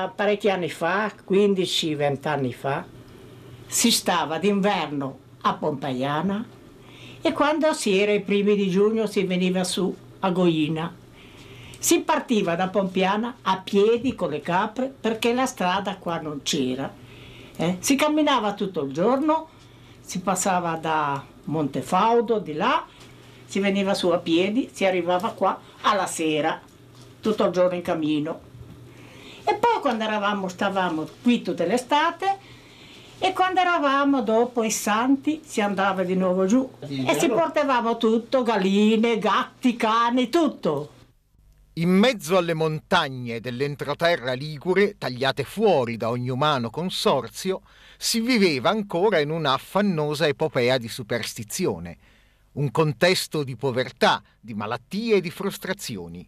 ma parecchi anni fa, 15-20 anni fa, si stava d'inverno a Pompeiana e quando si era i primi di giugno si veniva su a Goina. Si partiva da Pompiana a piedi con le capre perché la strada qua non c'era. Eh? Si camminava tutto il giorno, si passava da Montefaudo di là, si veniva su a piedi, si arrivava qua alla sera, tutto il giorno in cammino. E poi quando eravamo, stavamo qui tutta l'estate e quando eravamo dopo i santi si andava di nuovo giù. E si portavamo tutto, galline, gatti, cani, tutto. In mezzo alle montagne dell'entroterra ligure, tagliate fuori da ogni umano consorzio, si viveva ancora in una affannosa epopea di superstizione, un contesto di povertà, di malattie e di frustrazioni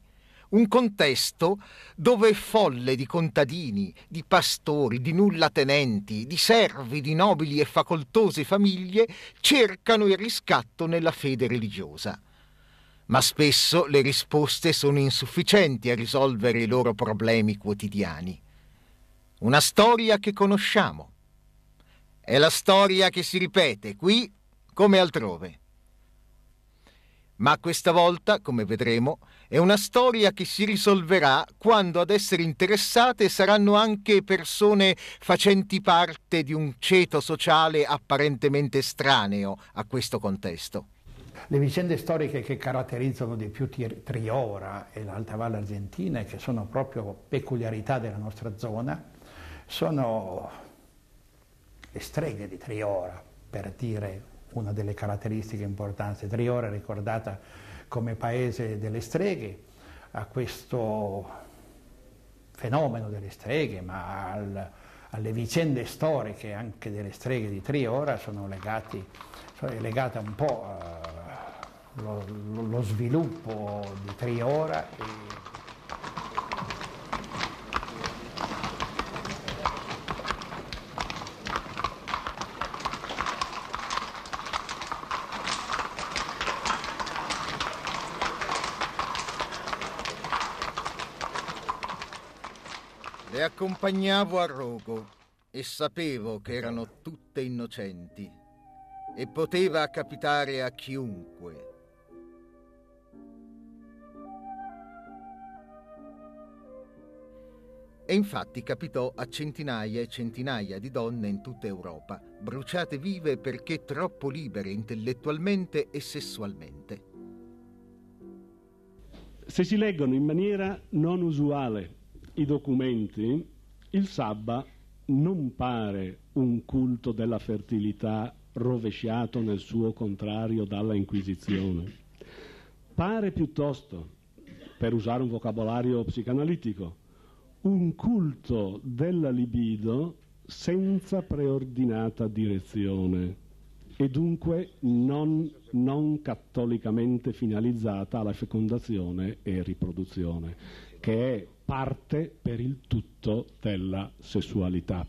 un contesto dove folle di contadini, di pastori, di nullatenenti, di servi, di nobili e facoltose famiglie cercano il riscatto nella fede religiosa. Ma spesso le risposte sono insufficienti a risolvere i loro problemi quotidiani. Una storia che conosciamo. È la storia che si ripete qui come altrove. Ma questa volta, come vedremo, è una storia che si risolverà quando ad essere interessate saranno anche persone facenti parte di un ceto sociale apparentemente estraneo a questo contesto. Le vicende storiche che caratterizzano di più Triora e l'Alta Valle Argentina e che sono proprio peculiarità della nostra zona sono le streghe di Triora, per dire una delle caratteristiche importanti. Triora è ricordata come paese delle streghe, a questo fenomeno delle streghe, ma al, alle vicende storiche anche delle streghe di Triora sono legati, sono legate un po' allo lo sviluppo di Triora e Accompagnavo a rogo e sapevo che erano tutte innocenti e poteva capitare a chiunque. E infatti capitò a centinaia e centinaia di donne in tutta Europa, bruciate vive perché troppo libere intellettualmente e sessualmente. Se si leggono in maniera non usuale i documenti, il Sabba non pare un culto della fertilità rovesciato nel suo contrario dalla Inquisizione. Pare piuttosto, per usare un vocabolario psicanalitico, un culto della libido senza preordinata direzione e dunque non, non cattolicamente finalizzata alla fecondazione e riproduzione, che è parte per il tutto della sessualità.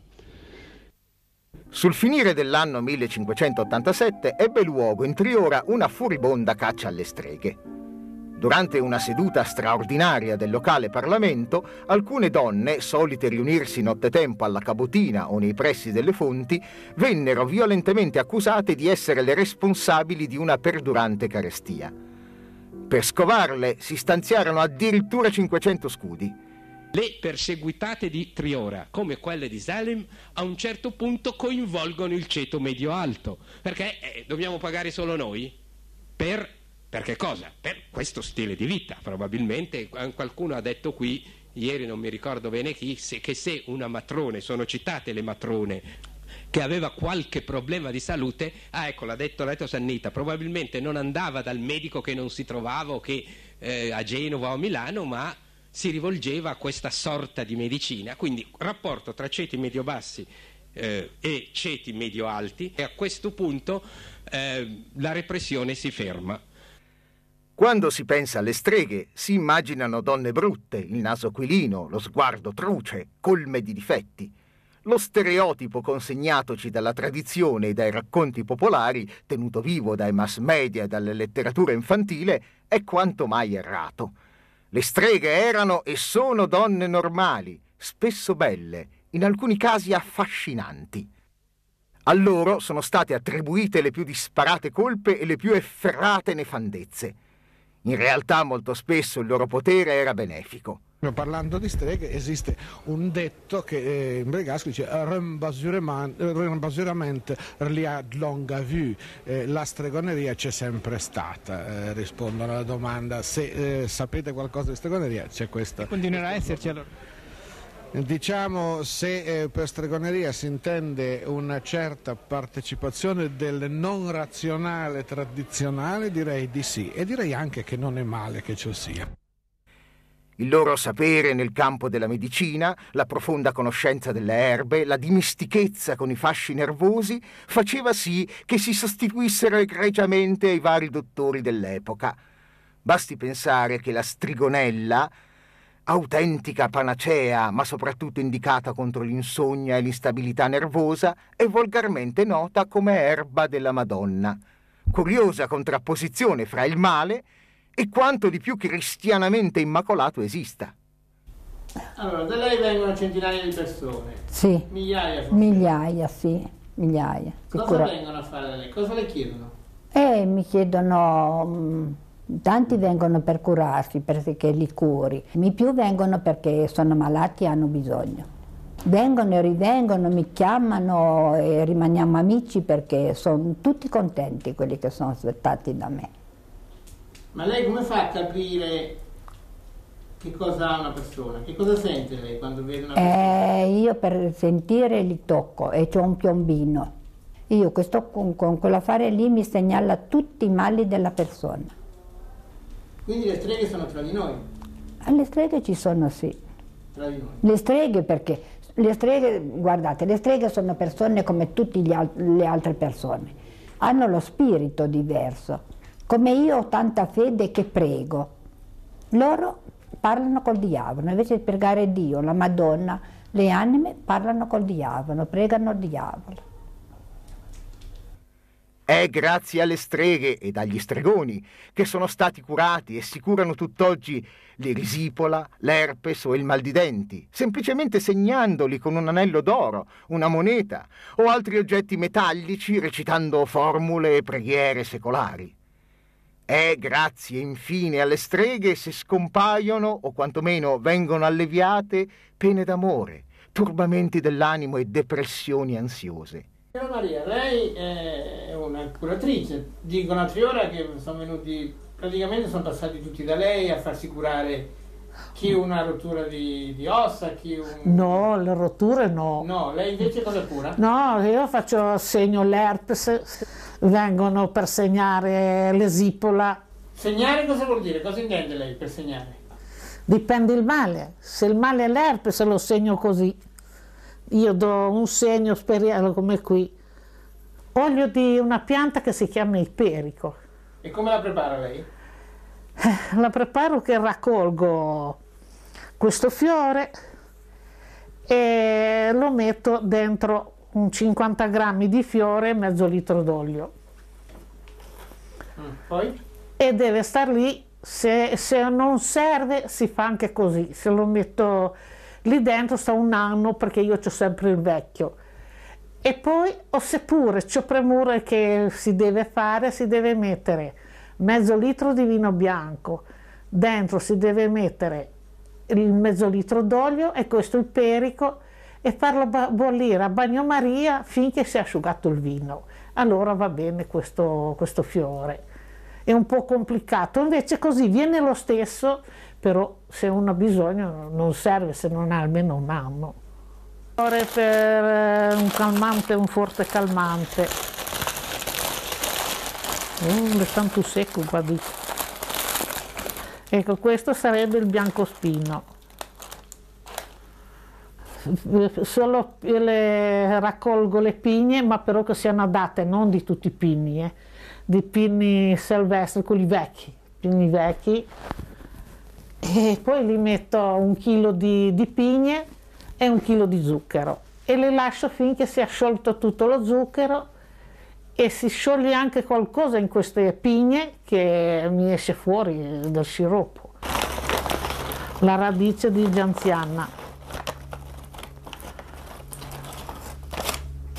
Sul finire dell'anno 1587 ebbe luogo in Triora una furibonda caccia alle streghe. Durante una seduta straordinaria del locale Parlamento, alcune donne, solite riunirsi nottetempo alla cabotina o nei pressi delle fonti, vennero violentemente accusate di essere le responsabili di una perdurante carestia. Per scovarle si stanziarono addirittura 500 scudi. Le perseguitate di Triora, come quelle di Salem, a un certo punto coinvolgono il ceto medio-alto, perché eh, dobbiamo pagare solo noi? Per, per che cosa? Per questo stile di vita, probabilmente. Qualcuno ha detto qui, ieri non mi ricordo bene chi, se, che se una matrone, sono citate le matrone, che aveva qualche problema di salute, ah ecco l'ha detto, l'ha detto Sannita, probabilmente non andava dal medico che non si trovava che eh, a Genova o a Milano, ma si rivolgeva a questa sorta di medicina, quindi rapporto tra ceti medio-bassi eh, e ceti medio-alti e a questo punto eh, la repressione si ferma. Quando si pensa alle streghe si immaginano donne brutte, il naso aquilino, lo sguardo truce, colme di difetti. Lo stereotipo consegnatoci dalla tradizione e dai racconti popolari, tenuto vivo dai mass media e dalla letteratura infantile, è quanto mai errato. Le streghe erano e sono donne normali, spesso belle, in alcuni casi affascinanti. A loro sono state attribuite le più disparate colpe e le più efferrate nefandezze. In realtà molto spesso il loro potere era benefico. Parlando di streghe esiste un detto che eh, in bregasco dice rembasurament liad longa vue, eh, la stregoneria c'è sempre stata, eh, rispondono alla domanda se sapete qualcosa di stregoneria c'è questa. Continuerà a esserci allora. Diciamo se eh, per stregoneria si intende una certa partecipazione del non razionale tradizionale direi di sì e direi anche che non è male che ciò sia. Il loro sapere nel campo della medicina, la profonda conoscenza delle erbe, la dimestichezza con i fasci nervosi faceva sì che si sostituissero egregiamente ai vari dottori dell'epoca. Basti pensare che la strigonella, autentica panacea, ma soprattutto indicata contro l'insonnia e l'instabilità nervosa, è volgarmente nota come erba della Madonna. Curiosa contrapposizione fra il male e quanto di più cristianamente immacolato esista. Allora, da lei vengono centinaia di persone. Sì. Migliaia forse. Migliaia, sì, migliaia. Cosa sicura- vengono a fare da lei? Cosa le chiedono? Eh, mi chiedono, mm, tanti vengono per curarsi, perché li curi, mi più vengono perché sono malati e hanno bisogno. Vengono e rivengono, mi chiamano e rimaniamo amici perché sono tutti contenti quelli che sono aspettati da me. Ma lei come fa a capire che cosa ha una persona? Che cosa sente lei quando vede una persona? Eh, io per sentire li tocco e c'ho un piombino. Io questo, con, con quell'affare lì mi segnala tutti i mali della persona. Quindi le streghe sono tra di noi, Alle streghe ci sono sì. tra di noi. Le streghe perché? Le streghe, guardate, le streghe sono persone come tutte le altre persone, hanno lo spirito diverso. Come io ho tanta fede che prego, loro parlano col diavolo, invece di pregare Dio, la Madonna, le anime parlano col diavolo, pregano il diavolo. È grazie alle streghe ed agli stregoni che sono stati curati e si curano tutt'oggi l'erisipola, l'herpes o il mal di denti, semplicemente segnandoli con un anello d'oro, una moneta o altri oggetti metallici recitando formule e preghiere secolari. È grazie infine alle streghe se scompaiono o quantomeno vengono alleviate pene d'amore, turbamenti dell'animo e depressioni ansiose. Signora Maria, lei è una curatrice. Dicono a Triora che sono venuti, praticamente sono passati tutti da lei a farsi curare chi una rottura di, di ossa, chi un... No, le rotture no. No, lei invece cosa cura? No, io faccio segno l'herpes, vengono per segnare l'esipola, Segnare cosa vuol dire? Cosa intende lei per segnare? dipende il male. Se il male è l'herpes lo segno così. Io do un segno speriamo come qui. Olio di una pianta che si chiama iperico. E come la prepara lei? La preparo che raccolgo questo fiore e lo metto dentro un 50 grammi di fiore e mezzo litro d'olio. Mm, e deve star lì, se, se non serve si fa anche così, se lo metto lì dentro sta un anno perché io ho sempre il vecchio. E poi, o seppure c'ho premure che si deve fare, si deve mettere mezzo litro di vino bianco, dentro si deve mettere il mezzo litro d'olio e questo il perico e farlo bollire a bagnomaria finché si è asciugato il vino. Allora va bene questo, questo fiore è un po' complicato, invece così viene lo stesso, però se uno ha bisogno non serve se non ha almeno un anno. Ore per eh, un calmante, un forte calmante. Oh, è tanto secco qua di. Ecco, questo sarebbe il biancospino. Solo le, raccolgo le pigne, ma però che siano adatte, non di tutti i pini. eh di pinni silvestri, quelli vecchi, pinni vecchi, e poi li metto un chilo di, di pigne e un chilo di zucchero e le lascio finché si è sciolto tutto lo zucchero e si scioglie anche qualcosa in queste pigne che mi esce fuori dal sciroppo. La radice di gianziana.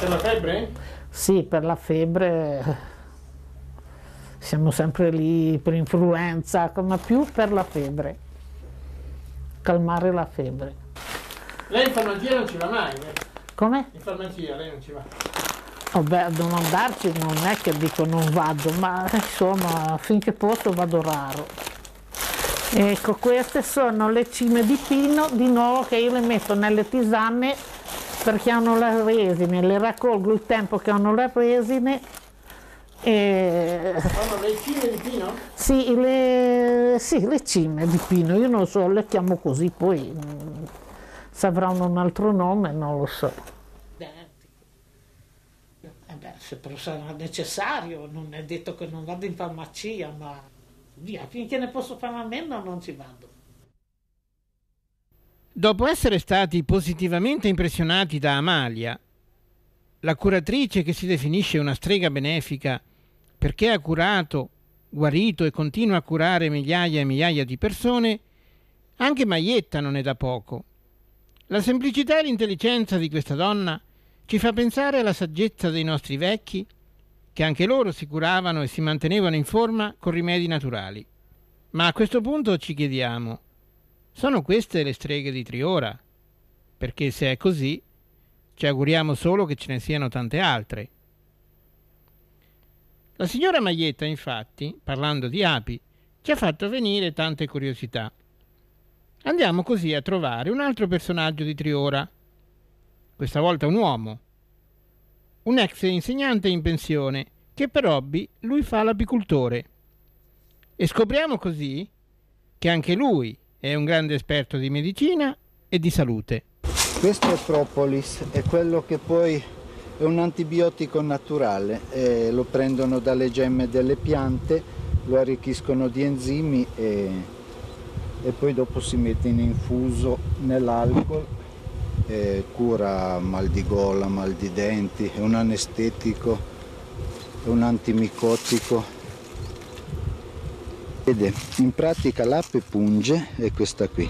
Per la febbre? Sì, per la febbre siamo sempre lì per influenza, ma più per la febbre, calmare la febbre. Lei in farmacia non ci va mai, eh? Come? In farmacia lei non ci va. Vabbè, a non andarci non è che dico non vado, ma insomma finché posso vado raro. Ecco, queste sono le cime di pino, di nuovo che io le metto nelle tisane perché hanno la resine, le raccolgo il tempo che hanno la resine e... Sono le cime di pino? Sì le... sì, le cime di pino, io non so, le chiamo così, poi mm, se avranno un altro nome non lo so. Eh beh, se però sarà necessario, non è detto che non vado in farmacia, ma via, finché ne posso fare a meno non ci vado. Dopo essere stati positivamente impressionati da Amalia, la curatrice che si definisce una strega benefica perché ha curato, guarito e continua a curare migliaia e migliaia di persone, anche Maietta non è da poco. La semplicità e l'intelligenza di questa donna ci fa pensare alla saggezza dei nostri vecchi, che anche loro si curavano e si mantenevano in forma con rimedi naturali. Ma a questo punto ci chiediamo, sono queste le streghe di Triora? Perché se è così, ci auguriamo solo che ce ne siano tante altre. La signora Maietta, infatti, parlando di api, ci ha fatto venire tante curiosità. Andiamo così a trovare un altro personaggio di Triora, questa volta un uomo, un ex insegnante in pensione che per hobby lui fa l'apicultore. E scopriamo così che anche lui è un grande esperto di medicina e di salute. Questo è propolis, è quello che poi è un antibiotico naturale, eh, lo prendono dalle gemme delle piante, lo arricchiscono di enzimi e, e poi dopo si mette in infuso nell'alcol eh, cura mal di gola, mal di denti, è un anestetico, è un antimicotico. Vede, in pratica l'ape punge, è questa qui,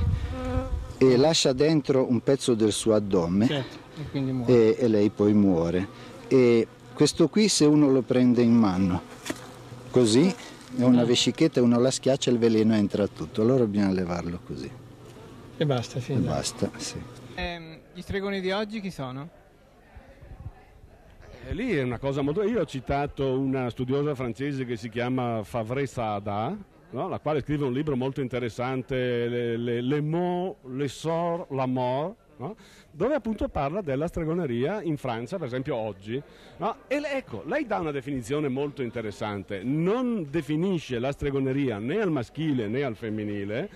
e lascia dentro un pezzo del suo addome Certo, e, e, e lei poi muore. E questo qui se uno lo prende in mano, così, è una vescichetta, uno la schiaccia il veleno entra tutto, allora bisogna levarlo così. E basta, sì. E basta, sì. Ehm, gli stregoni di oggi chi sono? E lì è una cosa molto... Io ho citato una studiosa francese che si chiama Favre Sada, no? la quale scrive un libro molto interessante, Le, le, le mots, le sorts, la mort, no? dove appunto parla della stregoneria in Francia, per esempio oggi. No? E ecco, lei dà una definizione molto interessante, non definisce la stregoneria né al maschile né al femminile,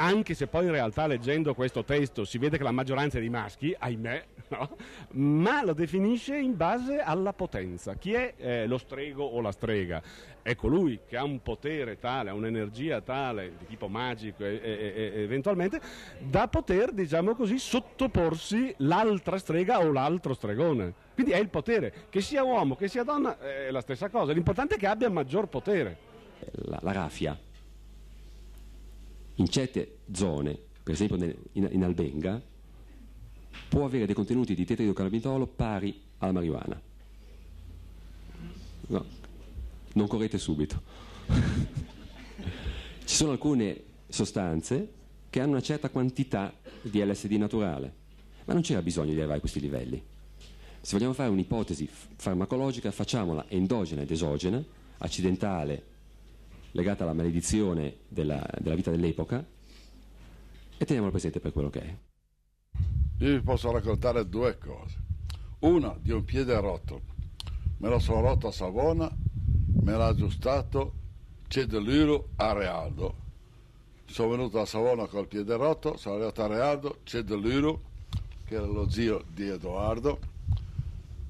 anche se poi in realtà leggendo questo testo si vede che la maggioranza è di maschi, ahimè, no? ma lo definisce in base alla potenza. Chi è eh, lo strego o la strega? È colui che ha un potere tale, ha un'energia tale, di tipo magico e, e, e, eventualmente, da poter, diciamo così, sottoporsi l'altra strega o l'altro stregone. Quindi è il potere, che sia uomo, che sia donna, è la stessa cosa. L'importante è che abbia maggior potere. La, la raffia in certe zone, per esempio in, in Albenga, può avere dei contenuti di tetraidrocannabinolo pari alla marijuana. No, non correte subito. Ci sono alcune sostanze che hanno una certa quantità di LSD naturale, ma non c'era bisogno di arrivare a questi livelli. Se vogliamo fare un'ipotesi farmacologica, facciamola endogena ed esogena, accidentale legata alla maledizione della, della vita dell'epoca e teniamolo presente per quello che è. Io vi posso raccontare due cose. Una di un piede rotto. Me lo sono rotto a Savona, me l'ha aggiustato Cedeluro a Realdo. Sono venuto a Savona col piede rotto, sono arrivato a Realdo, Cedeluro, che era lo zio di Edoardo,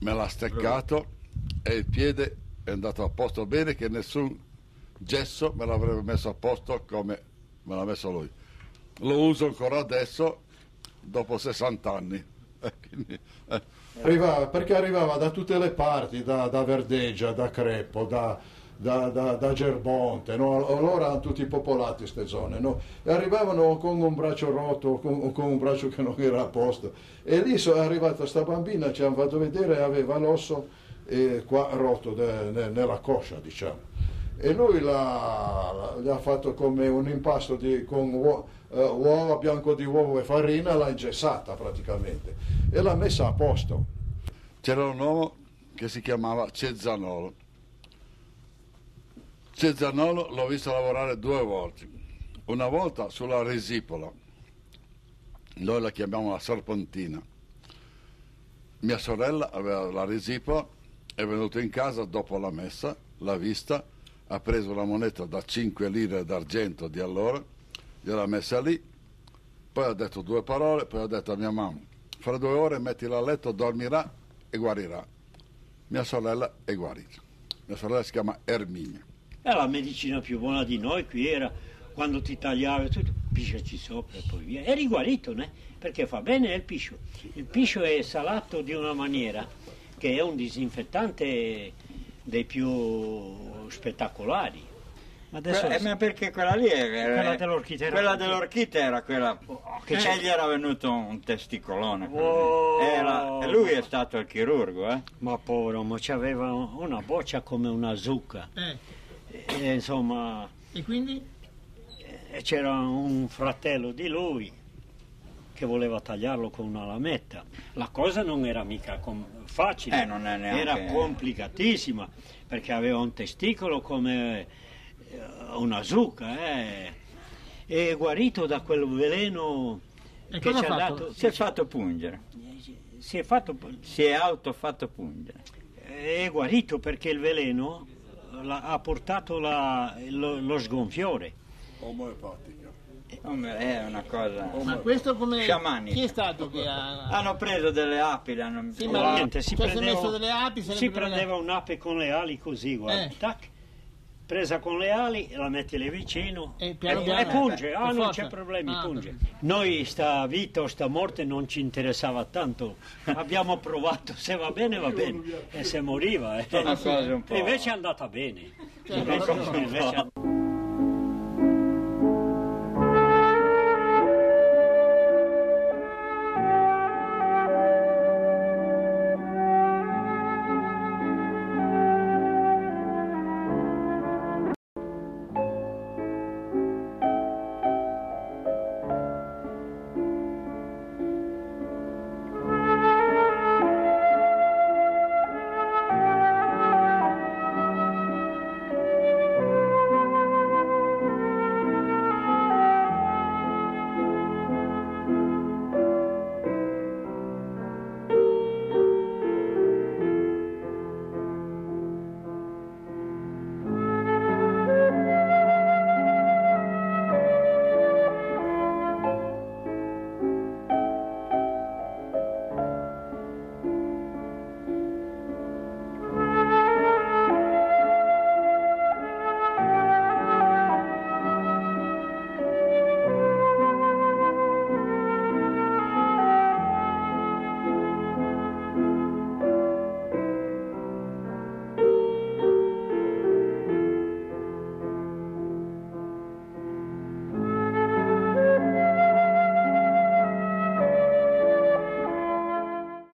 me l'ha steccato e il piede è andato a posto bene che nessun gesso me l'avrebbe messo a posto come me l'ha messo lui. Lo uso ancora adesso, dopo 60 anni. Quindi, eh. Arrivava, perché arrivava da tutte le parti, da, da Verdeggia, da Crepo, da, da, da, da Gerbonte, no? allora erano tutti popolati queste zone, no? e arrivavano con un braccio rotto, con, con, un braccio che non era a posto. E lì è arrivata questa bambina, ci hanno fatto vedere, aveva l'osso eh, qua rotto de, de, nella coscia, diciamo. E lui l'ha, l'ha fatto come un impasto di, con uo, uh, uova, bianco di uovo e farina, l'ha ingessata praticamente e l'ha messa a posto. C'era un uomo che si chiamava Cezzanolo Cezzanolo l'ho visto lavorare due volte, una volta sulla resipola, noi la chiamiamo la serpentina. Mia sorella aveva la resipola, è venuta in casa dopo la messa, l'ha vista, ha preso la moneta da 5 lire d'argento di allora, gliel'ha messa lì, poi ha detto due parole, poi ha detto a mia mamma, fra due ore mettila a letto, dormirà e guarirà. Mia sorella è guarita. Mia sorella si chiama Erminia. E la medicina più buona di noi qui era quando ti tagliavi tutto, pisciaci sopra e poi via. Eri guarito, né? Perché fa bene il piscio. Il piscio è salato di una maniera che è un disinfettante dei più spettacolari. Ma, adesso que- eh, ma perché quella lì era, quella dell'orchite era quella dell'orchite era quella che eh. gli era venuto un testicolone oh. era, e lui è stato il chirurgo eh? ma povero ma c'aveva una boccia come una zucca Eh. E, insomma E quindi? c'era un fratello di lui che voleva tagliarlo con una lametta. La cosa non era mica com- facile, Eh, neanche- era complicatissima perché aveva un testicolo come eh, una zucca eh. e guarito da quel veleno E che ci ha fatto? dato. si è fatto pungere Si è fatto si è autofatto pungere è guarito perché il veleno la- ha portato la- lo, lo sgonfiore. Omeopatica. È una cosa Ma questo come... Sciamanica. Chi è stato che ha... hanno preso delle api le hanno... Sì, ma Niente, si cioè, prendeva- messo delle api, Si prendeva- prendeva un'ape con le ali così, guarda, Eh. tac, presa con le ali, la metti lì vicino E e, piano e piano, punge, eh, ah non c'è problemi, Ah, punge. Noi sta vita o sta morte non ci interessava tanto, abbiamo provato, se va bene va bene, e se moriva. eh. E invece è andata bene. Cioè, Invece- invece-